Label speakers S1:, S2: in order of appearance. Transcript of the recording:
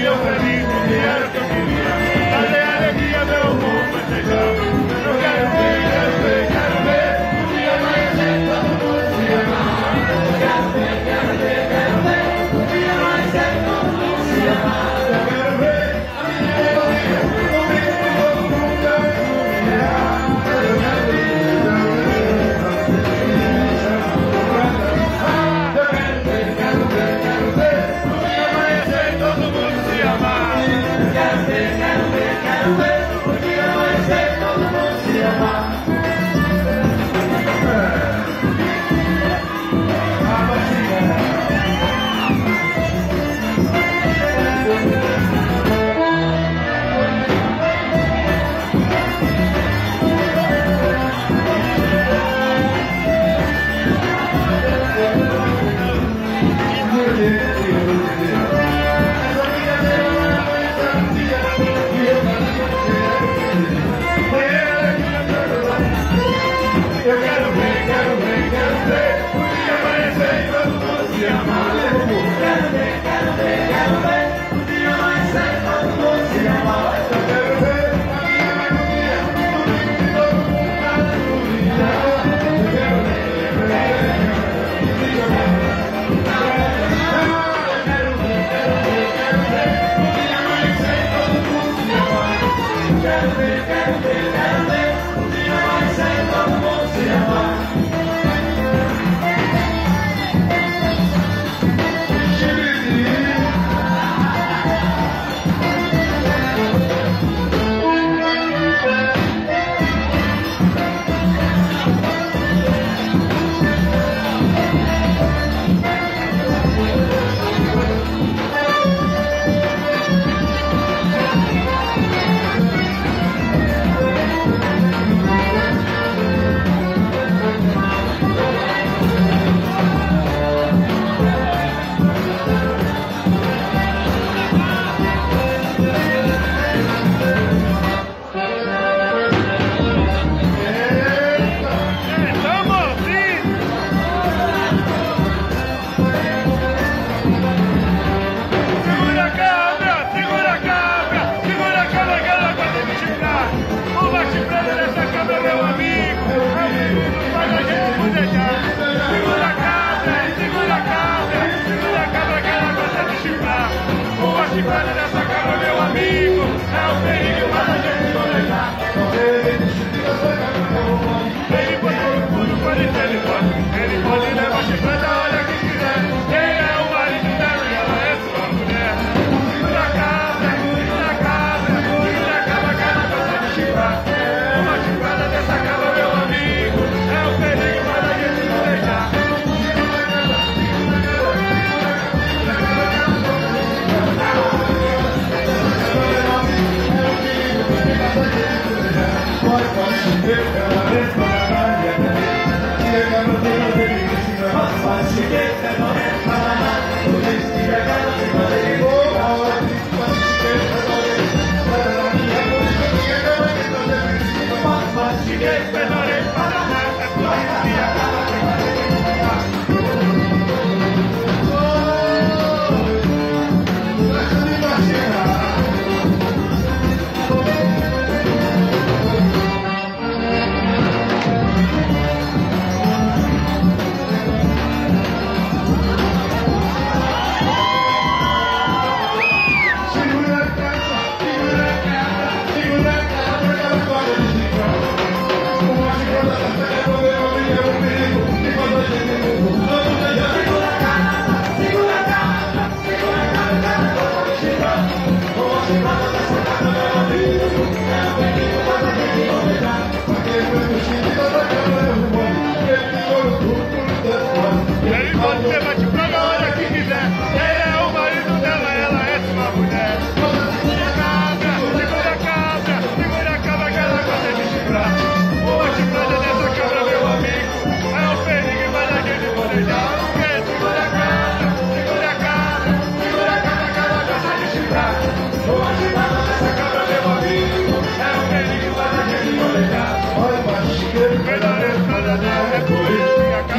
S1: campeão Thank you.